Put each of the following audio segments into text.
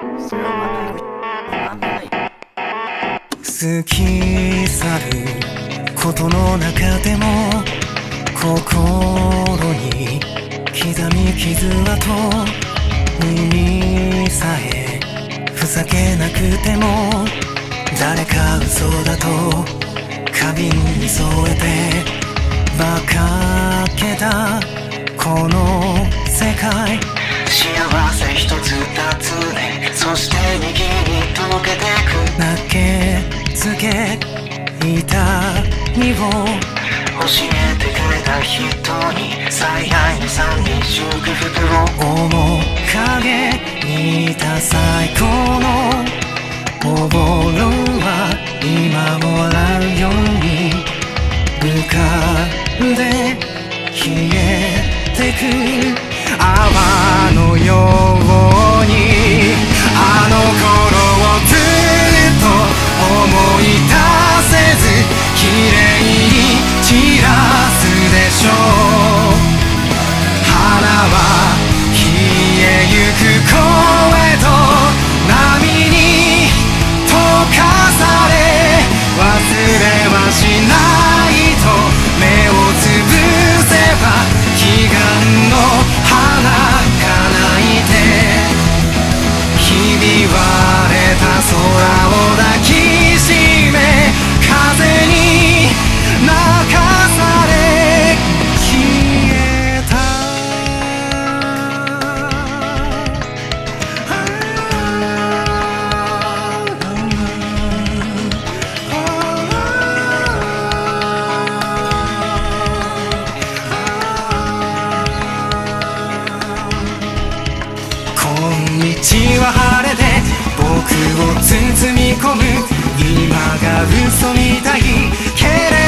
過ぎ去ることの中でも心に刻み傷跡耳さえふざけなくても誰か嘘だと花瓶に添えて馬鹿げたこの世界幸せ一つ二つねそして右に届けてく投げつけ痛みを教えてくれた人に最愛の三人祝福を面影にいた最高のおぼろは今も笑うように浮かんで消えてく泡のようにあの子地は晴れて僕を包み込む。今が嘘みたい。けれど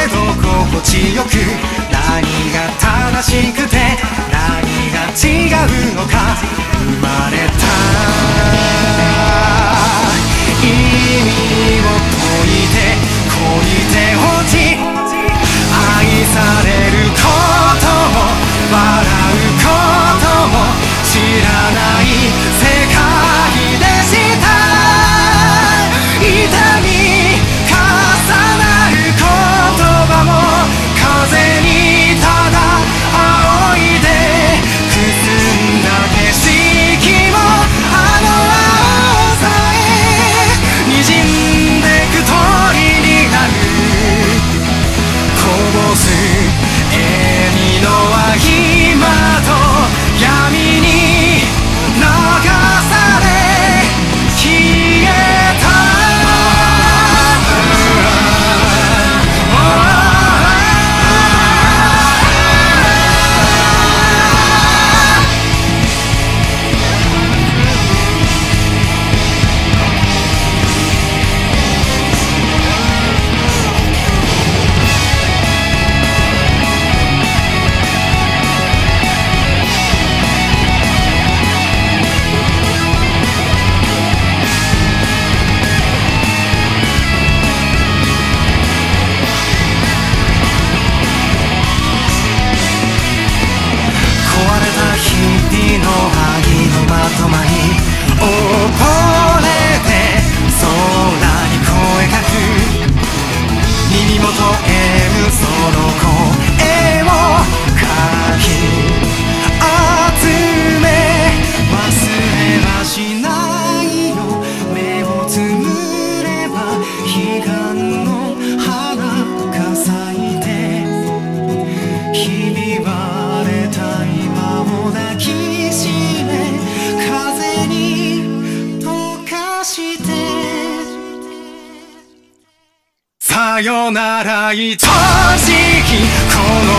さよなら愛しきこの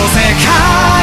世界。